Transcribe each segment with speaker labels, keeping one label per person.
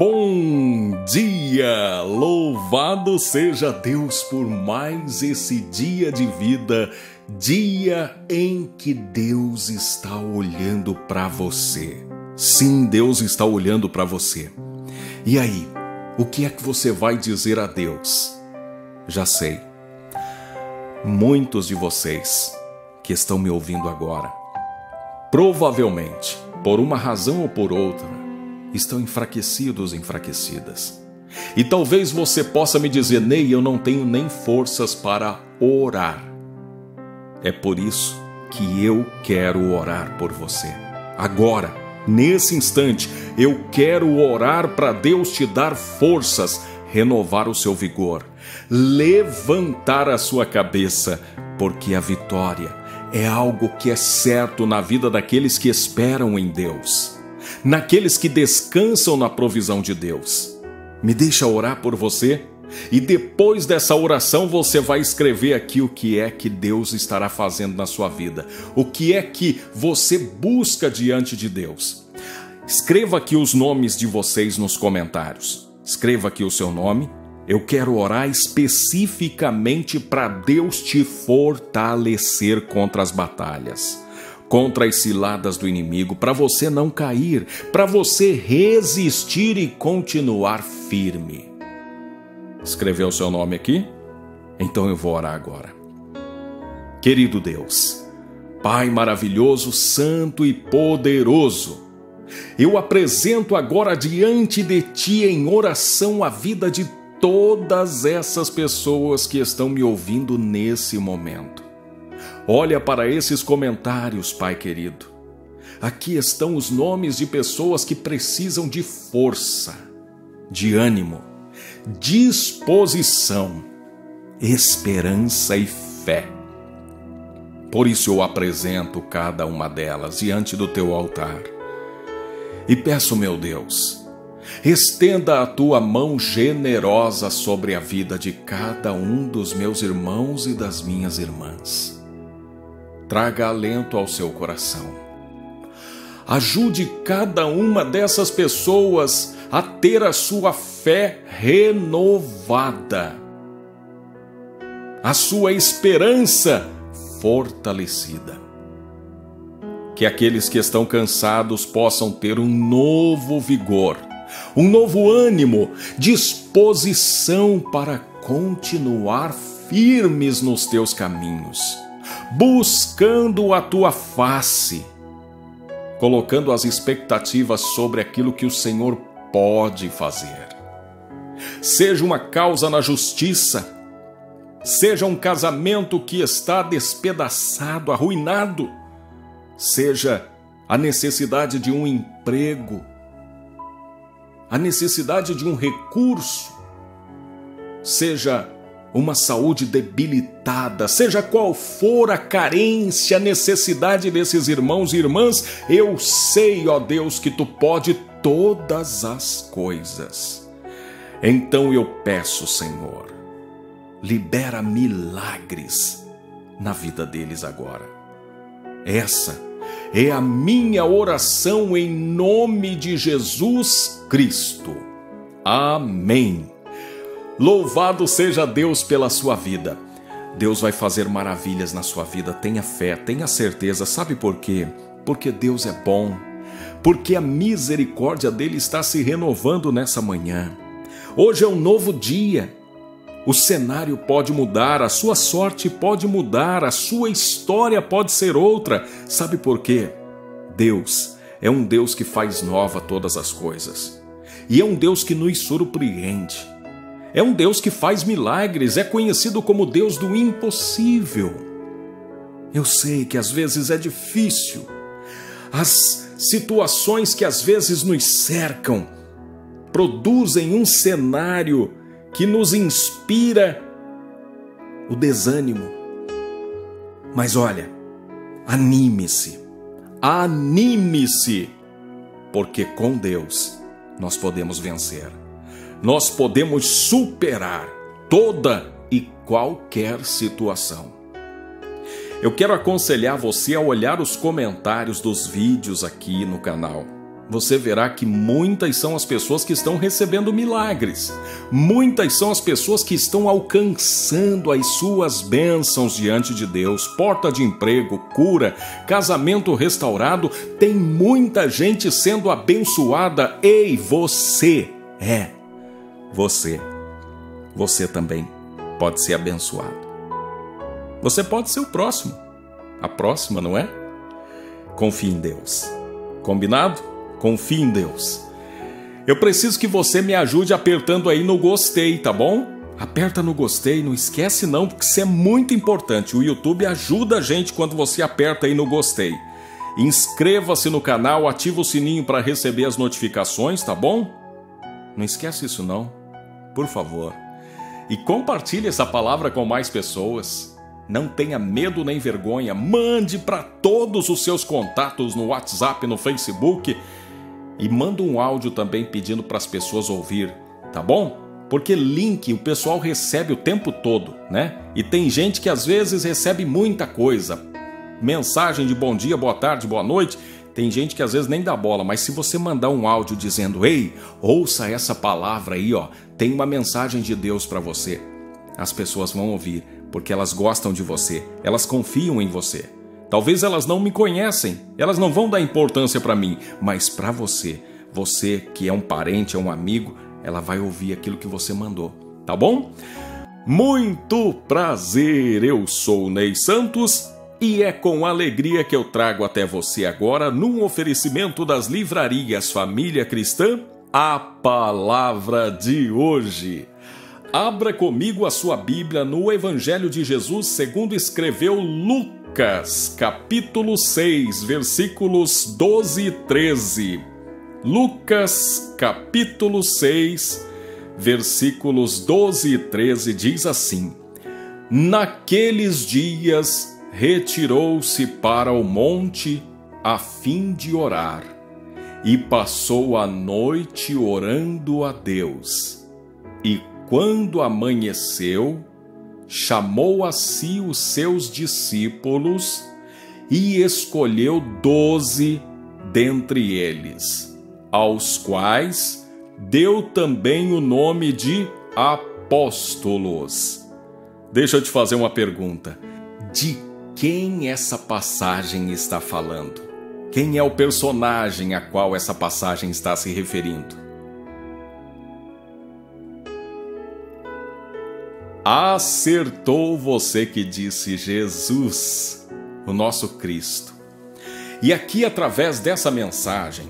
Speaker 1: Bom dia! Louvado seja Deus por mais esse dia de vida, dia em que Deus está olhando para você. Sim, Deus está olhando para você. E aí, o que é que você vai dizer a Deus? Já sei. Muitos de vocês que estão me ouvindo agora, provavelmente, por uma razão ou por outra, estão enfraquecidos, enfraquecidas. E talvez você possa me dizer, Ney, eu não tenho nem forças para orar. É por isso que eu quero orar por você. Agora, nesse instante, eu quero orar para Deus te dar forças, renovar o seu vigor, levantar a sua cabeça, porque a vitória é algo que é certo na vida daqueles que esperam em Deus naqueles que descansam na provisão de Deus. Me deixa orar por você? E depois dessa oração você vai escrever aqui o que é que Deus estará fazendo na sua vida, o que é que você busca diante de Deus. Escreva aqui os nomes de vocês nos comentários. Escreva aqui o seu nome. Eu quero orar especificamente para Deus te fortalecer contra as batalhas contra as ciladas do inimigo, para você não cair, para você resistir e continuar firme. Escreveu o seu nome aqui? Então eu vou orar agora. Querido Deus, Pai maravilhoso, santo e poderoso, eu apresento agora diante de Ti em oração a vida de todas essas pessoas que estão me ouvindo nesse momento. Olha para esses comentários, Pai querido. Aqui estão os nomes de pessoas que precisam de força, de ânimo, disposição, esperança e fé. Por isso eu apresento cada uma delas diante do teu altar. E peço, meu Deus, estenda a tua mão generosa sobre a vida de cada um dos meus irmãos e das minhas irmãs traga alento ao seu coração. Ajude cada uma dessas pessoas a ter a sua fé renovada, a sua esperança fortalecida. Que aqueles que estão cansados possam ter um novo vigor, um novo ânimo, disposição para continuar firmes nos teus caminhos buscando a tua face, colocando as expectativas sobre aquilo que o Senhor pode fazer. Seja uma causa na justiça, seja um casamento que está despedaçado, arruinado, seja a necessidade de um emprego, a necessidade de um recurso, seja uma saúde debilitada, seja qual for a carência, a necessidade desses irmãos e irmãs, eu sei, ó Deus, que tu pode todas as coisas. Então eu peço, Senhor, libera milagres na vida deles agora. Essa é a minha oração em nome de Jesus Cristo. Amém. Louvado seja Deus pela sua vida. Deus vai fazer maravilhas na sua vida. Tenha fé, tenha certeza. Sabe por quê? Porque Deus é bom. Porque a misericórdia dele está se renovando nessa manhã. Hoje é um novo dia. O cenário pode mudar, a sua sorte pode mudar, a sua história pode ser outra. Sabe por quê? Deus é um Deus que faz nova todas as coisas. E é um Deus que nos surpreende. É um Deus que faz milagres, é conhecido como Deus do impossível. Eu sei que às vezes é difícil, as situações que às vezes nos cercam produzem um cenário que nos inspira o desânimo. Mas olha, anime-se, anime-se, porque com Deus nós podemos vencer nós podemos superar toda e qualquer situação. Eu quero aconselhar você a olhar os comentários dos vídeos aqui no canal. você verá que muitas são as pessoas que estão recebendo milagres. Muitas são as pessoas que estão alcançando as suas bênçãos diante de Deus. Porta de emprego, cura, casamento restaurado. Tem muita gente sendo abençoada. Ei, você é você. Você também pode ser abençoado. Você pode ser o próximo. A próxima, não é? Confie em Deus. Combinado? Confie em Deus. Eu preciso que você me ajude apertando aí no gostei, tá bom? Aperta no gostei, não esquece não, porque isso é muito importante. O YouTube ajuda a gente quando você aperta aí no gostei. Inscreva-se no canal, ativa o sininho para receber as notificações, tá bom? Não esquece isso não, por favor. E compartilhe essa palavra com mais pessoas. Não tenha medo nem vergonha. Mande para todos os seus contatos no WhatsApp, no Facebook e manda um áudio também pedindo para as pessoas ouvir, tá bom? Porque link o pessoal recebe o tempo todo, né? E tem gente que às vezes recebe muita coisa. Mensagem de bom dia, boa tarde, boa noite. Tem gente que às vezes nem dá bola, mas se você mandar um áudio dizendo: "Ei, ouça essa palavra aí, ó, tem uma mensagem de Deus para você". As pessoas vão ouvir, porque elas gostam de você, elas confiam em você. Talvez elas não me conhecem, elas não vão dar importância para mim, mas para você, você que é um parente, é um amigo, ela vai ouvir aquilo que você mandou, tá bom? Muito prazer, eu sou Ney Santos e é com alegria que eu trago até você agora, num oferecimento das livrarias Família Cristã, a palavra de hoje. Abra comigo a sua Bíblia no Evangelho de Jesus, segundo escreveu Lucas capítulo 6, versículos 12 e 13. Lucas, capítulo 6, versículos 12 e 13 diz assim: Naqueles dias retirou-se para o monte a fim de orar, e passou a noite orando a Deus. E quando amanheceu, chamou a si os seus discípulos e escolheu doze dentre eles, aos quais deu também o nome de apóstolos. Deixa eu te fazer uma pergunta. De quem essa passagem está falando? Quem é o personagem a qual essa passagem está se referindo? Acertou você que disse Jesus, o nosso Cristo. E aqui, através dessa mensagem,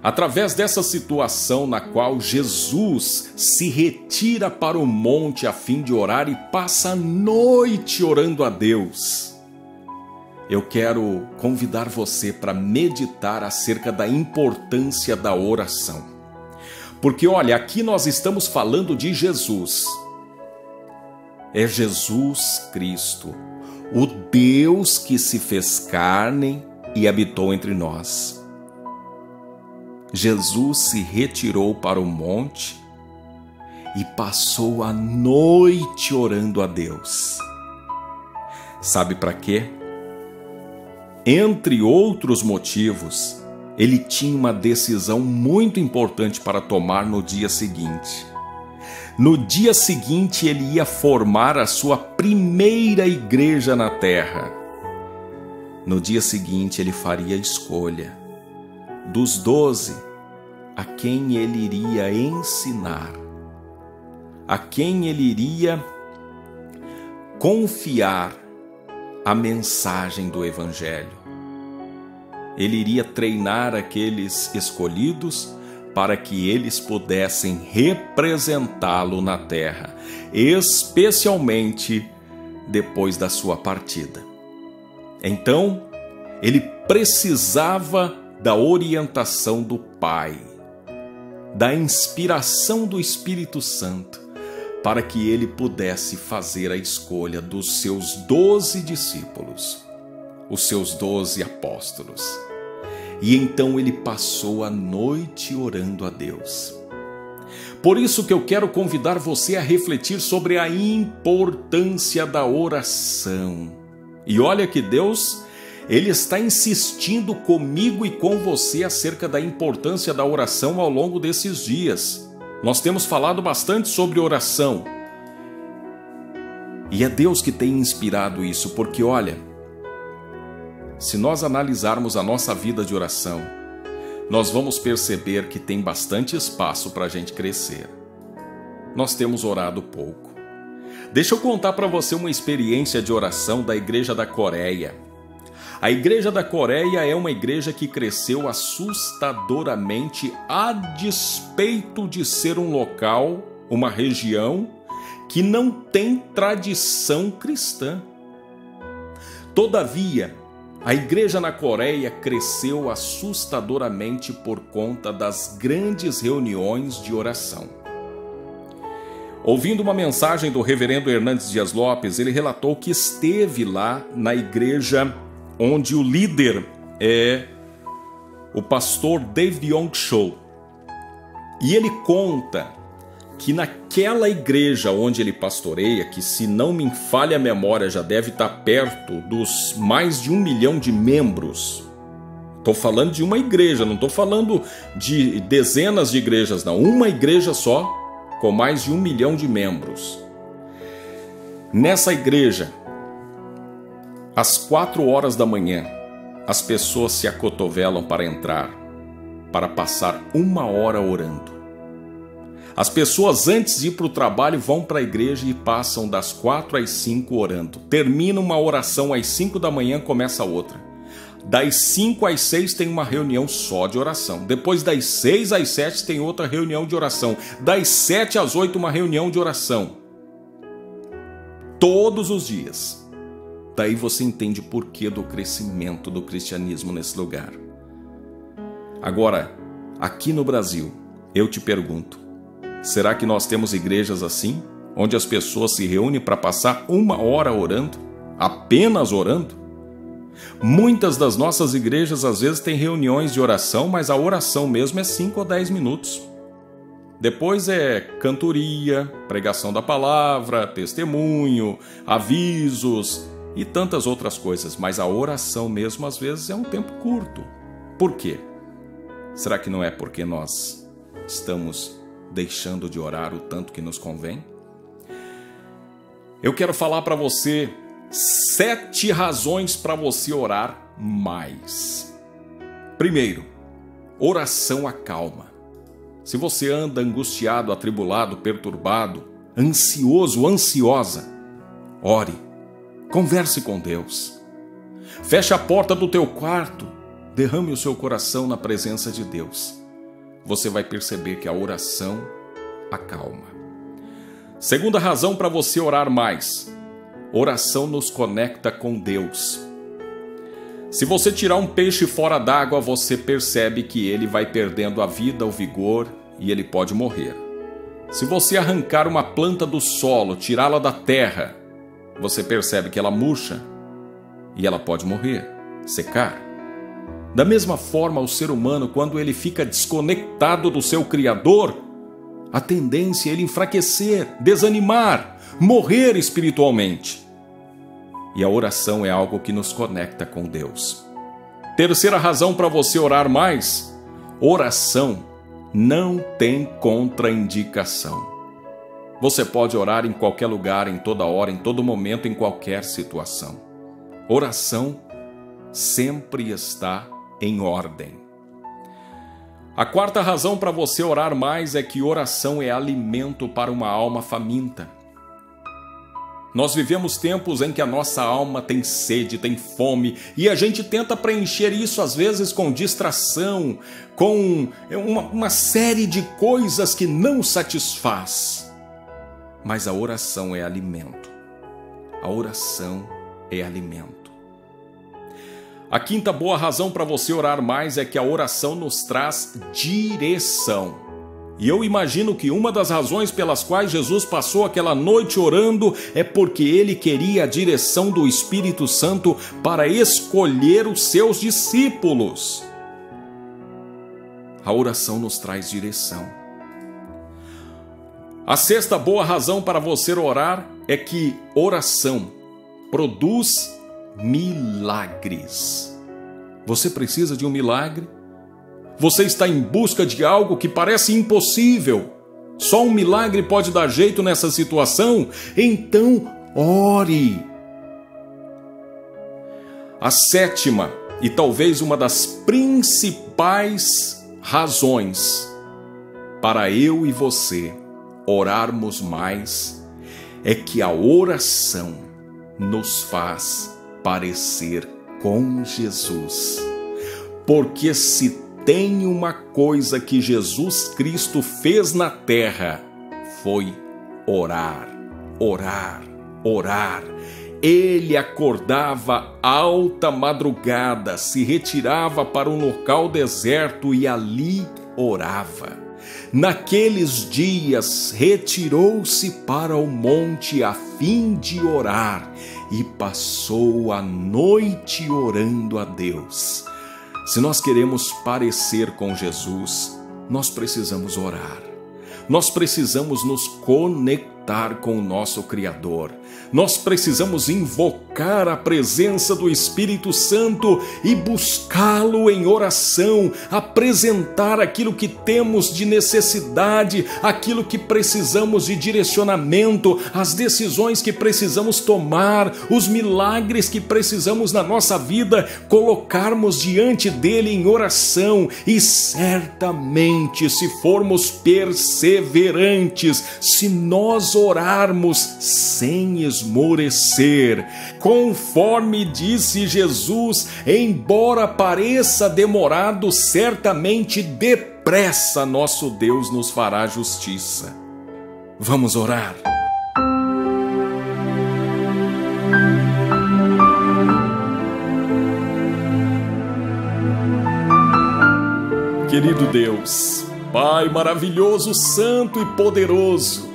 Speaker 1: através dessa situação na qual Jesus se retira para o monte a fim de orar e passa a noite orando a Deus, eu quero convidar você para meditar acerca da importância da oração. Porque olha, aqui nós estamos falando de Jesus é Jesus Cristo, o Deus que se fez carne e habitou entre nós. Jesus se retirou para o monte e passou a noite orando a Deus. Sabe para quê? Entre outros motivos, ele tinha uma decisão muito importante para tomar no dia seguinte. No dia seguinte, ele ia formar a sua primeira igreja na terra. No dia seguinte, ele faria a escolha dos doze a quem ele iria ensinar, a quem ele iria confiar a mensagem do Evangelho. Ele iria treinar aqueles escolhidos para que eles pudessem representá-lo na terra, especialmente depois da sua partida. Então, ele precisava da orientação do Pai, da inspiração do Espírito Santo, para que ele pudesse fazer a escolha dos seus doze discípulos, os seus doze apóstolos. E então ele passou a noite orando a Deus. Por isso que eu quero convidar você a refletir sobre a importância da oração. E olha que Deus, ele está insistindo comigo e com você acerca da importância da oração ao longo desses dias. Nós temos falado bastante sobre oração. E é Deus que tem inspirado isso, porque olha, se nós analisarmos a nossa vida de oração, nós vamos perceber que tem bastante espaço para a gente crescer. Nós temos orado pouco. Deixa eu contar para você uma experiência de oração da Igreja da Coreia. A Igreja da Coreia é uma igreja que cresceu assustadoramente a despeito de ser um local, uma região que não tem tradição cristã. Todavia, a igreja na Coreia cresceu assustadoramente por conta das grandes reuniões de oração. Ouvindo uma mensagem do reverendo Hernandes Dias Lopes, ele relatou que esteve lá na igreja onde o líder é o pastor David Cho. E ele conta que naquela igreja onde ele pastoreia, que se não me falha a memória já deve estar perto dos mais de um milhão de membros. Estou falando de uma igreja, não estou falando de dezenas de igrejas, não. Uma igreja só, com mais de um milhão de membros. Nessa igreja, às quatro horas da manhã, as pessoas se acotovelam para entrar, para passar uma hora orando. As pessoas antes de ir para o trabalho vão para a igreja e passam das quatro às cinco orando. Termina uma oração às cinco da manhã, começa outra. Das 5 às 6 tem uma reunião só de oração. Depois das 6 às 7 tem outra reunião de oração. Das 7 às 8 uma reunião de oração. Todos os dias. Daí você entende o porquê do crescimento do cristianismo nesse lugar. Agora, aqui no Brasil, eu te pergunto: será que nós temos igrejas assim, onde as pessoas se reúnem para passar uma hora orando? Apenas orando? Muitas das nossas igrejas às vezes têm reuniões de oração, mas a oração mesmo é 5 ou 10 minutos. Depois é cantoria, pregação da palavra, testemunho, avisos, e tantas outras coisas, mas a oração mesmo às vezes é um tempo curto. Por quê? Será que não é porque nós estamos deixando de orar o tanto que nos convém? Eu quero falar para você sete razões para você orar mais. Primeiro, oração acalma. Se você anda angustiado, atribulado, perturbado, ansioso, ansiosa, ore Converse com Deus. Feche a porta do teu quarto. Derrame o seu coração na presença de Deus. Você vai perceber que a oração acalma. Segunda razão para você orar mais: oração nos conecta com Deus. Se você tirar um peixe fora d'água, você percebe que ele vai perdendo a vida, o vigor e ele pode morrer. Se você arrancar uma planta do solo, tirá-la da terra, você percebe que ela murcha e ela pode morrer, secar. Da mesma forma, o ser humano, quando ele fica desconectado do seu Criador, a tendência é ele enfraquecer, desanimar, morrer espiritualmente. E a oração é algo que nos conecta com Deus. Terceira razão para você orar mais: oração não tem contraindicação. Você pode orar em qualquer lugar, em toda hora, em todo momento, em qualquer situação. Oração sempre está em ordem. A quarta razão para você orar mais é que oração é alimento para uma alma faminta. Nós vivemos tempos em que a nossa alma tem sede, tem fome, e a gente tenta preencher isso às vezes com distração, com uma, uma série de coisas que não satisfaz mas a oração é alimento. A oração é alimento. A quinta boa razão para você orar mais é que a oração nos traz direção. E eu imagino que uma das razões pelas quais Jesus passou aquela noite orando é porque ele queria a direção do Espírito Santo para escolher os seus discípulos. A oração nos traz direção. A sexta boa razão para você orar é que oração produz milagres. Você precisa de um milagre? Você está em busca de algo que parece impossível. Só um milagre pode dar jeito nessa situação? Então, ore. A sétima e talvez uma das principais razões para eu e você orarmos mais é que a oração nos faz parecer com Jesus. Porque se tem uma coisa que Jesus Cristo fez na terra, foi orar, orar, orar. Ele acordava alta madrugada, se retirava para um local deserto e ali orava. Naqueles dias retirou-se para o monte a fim de orar e passou a noite orando a Deus. Se nós queremos parecer com Jesus, nós precisamos orar. Nós precisamos nos conectar com o nosso Criador nós precisamos invocar a presença do Espírito Santo e buscá-lo em oração, apresentar aquilo que temos de necessidade, aquilo que precisamos de direcionamento, as decisões que precisamos tomar, os milagres que precisamos na nossa vida, colocarmos diante dele em oração e certamente, se formos perseverantes, se nós orarmos sem esmorecer. Conforme disse Jesus, embora pareça demorado, certamente depressa nosso Deus nos fará justiça. Vamos orar. Querido Deus, Pai maravilhoso, santo e poderoso,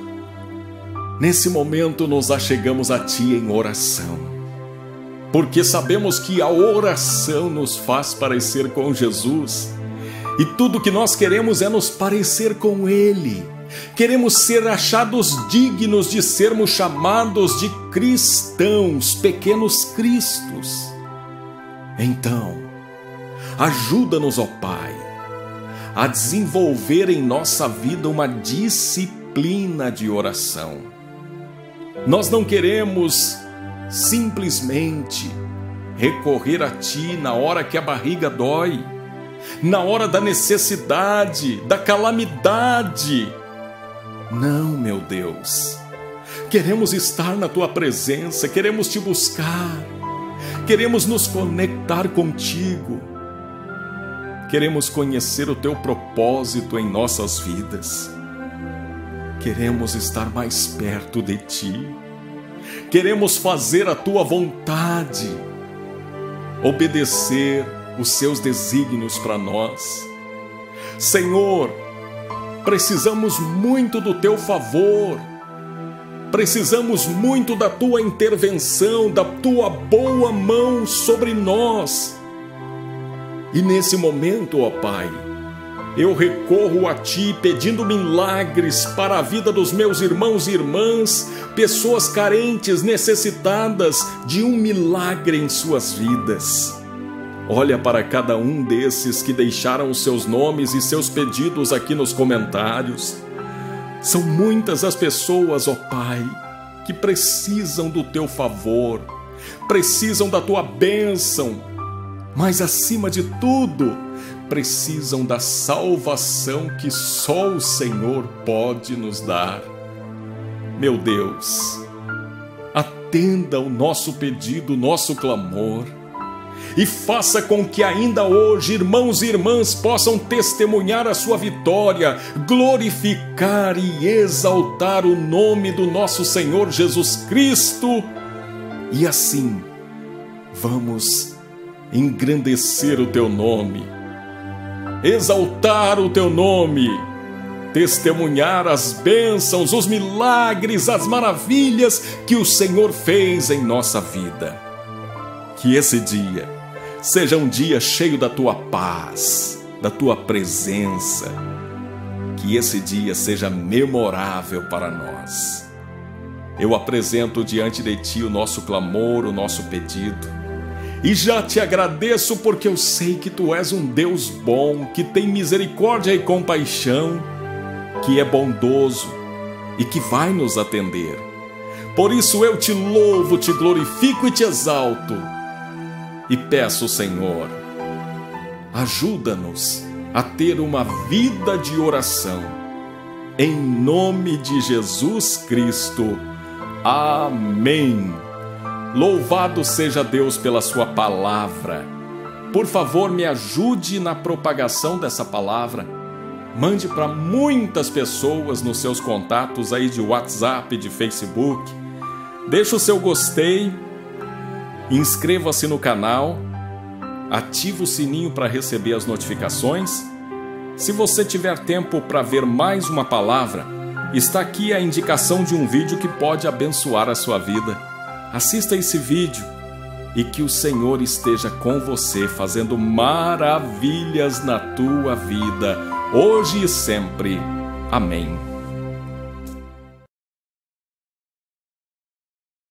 Speaker 1: Nesse momento nos achegamos a Ti em oração, porque sabemos que a oração nos faz parecer com Jesus e tudo que nós queremos é nos parecer com Ele. Queremos ser achados dignos de sermos chamados de cristãos, pequenos cristos. Então, ajuda-nos, ó Pai, a desenvolver em nossa vida uma disciplina de oração nós não queremos simplesmente recorrer a Ti na hora que a barriga dói, na hora da necessidade, da calamidade. Não, meu Deus. Queremos estar na Tua presença, queremos Te buscar, queremos nos conectar contigo, queremos conhecer o Teu propósito em nossas vidas. Queremos estar mais perto de Ti. Queremos fazer a Tua vontade, obedecer os Seus desígnios para nós. Senhor, precisamos muito do Teu favor. Precisamos muito da tua intervenção, da tua boa mão sobre nós. E nesse momento, ó Pai, eu recorro a Ti pedindo milagres para a vida dos meus irmãos e irmãs, pessoas carentes, necessitadas de um milagre em suas vidas. Olha para cada um desses que deixaram os seus nomes e seus pedidos aqui nos comentários. São muitas as pessoas, ó Pai, que precisam do Teu favor, precisam da Tua bênção, mas acima de tudo, precisam da salvação que só o Senhor pode nos dar. Meu Deus, atenda o nosso pedido, nosso clamor, e faça com que ainda hoje irmãos e irmãs possam testemunhar a sua vitória, glorificar e exaltar o nome do nosso Senhor Jesus Cristo, e assim vamos engrandecer o teu nome exaltar o teu nome, testemunhar as bênçãos, os milagres, as maravilhas que o Senhor fez em nossa vida. Que esse dia seja um dia cheio da tua paz, da tua presença. Que esse dia seja memorável para nós. Eu apresento diante de ti o nosso clamor, o nosso pedido E já te agradeço porque eu sei que tu és um Deus bom, que tem misericórdia e compaixão, que é bondoso e que vai nos atender. Por isso eu te louvo, te glorifico e te exalto. E peço, Senhor, ajuda-nos a ter uma vida de oração. Em nome de Jesus Cristo. Amém. Louvado seja Deus pela Sua palavra. Por favor, me ajude na propagação dessa palavra. Mande para muitas pessoas nos seus contatos aí de WhatsApp, de Facebook. Deixe o seu gostei, inscreva-se no canal, ative o sininho para receber as notificações. Se você tiver tempo para ver mais uma palavra, está aqui a indicação de um vídeo que pode abençoar a sua vida. Assista esse vídeo e que o Senhor esteja com você, fazendo maravilhas na tua vida, hoje e sempre. Amém.